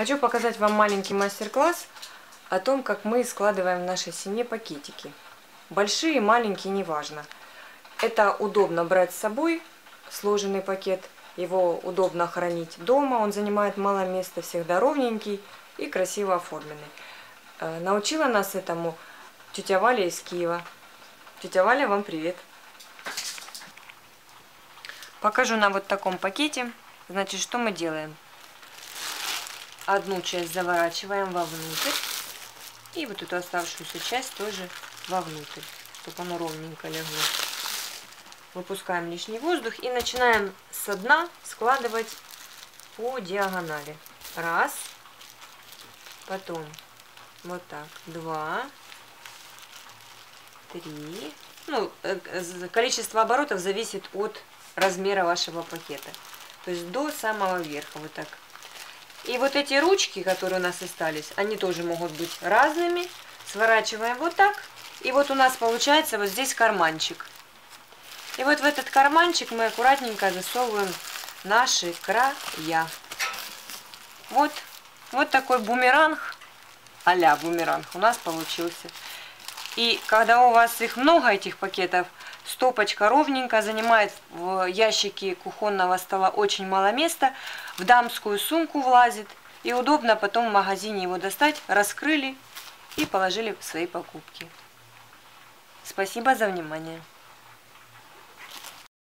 Хочу показать вам маленький мастер-класс о том, как мы складываем в нашей семье пакетики. Большие, маленькие, неважно. Это удобно брать с собой, сложенный пакет. Его удобно хранить дома, он занимает мало места, всегда ровненький и красиво оформленный. Э, научила нас этому тетя Валя из Киева. Тетя Валя, вам привет! Покажу на вот таком пакете. Значит, что мы делаем? Одну часть заворачиваем вовнутрь. И вот эту оставшуюся часть тоже вовнутрь, чтобы оно ровненько легло. Выпускаем лишний воздух и начинаем со дна складывать по диагонали. Раз. Потом вот так. Два. Три. Ну, э, количество оборотов зависит от размера вашего пакета. То есть до самого верха вот так. И вот эти ручки, которые у нас остались, они тоже могут быть разными. Сворачиваем вот так. И вот у нас получается вот здесь карманчик. И вот в этот карманчик мы аккуратненько засовываем наши края. Вот, вот такой бумеранг, а бумеранг у нас получился. И когда у вас их много, этих пакетов, стопочка ровненько, занимает в ящике кухонного стола очень мало места, в дамскую сумку влазит, и удобно потом в магазине его достать, раскрыли и положили в свои покупки. Спасибо за внимание.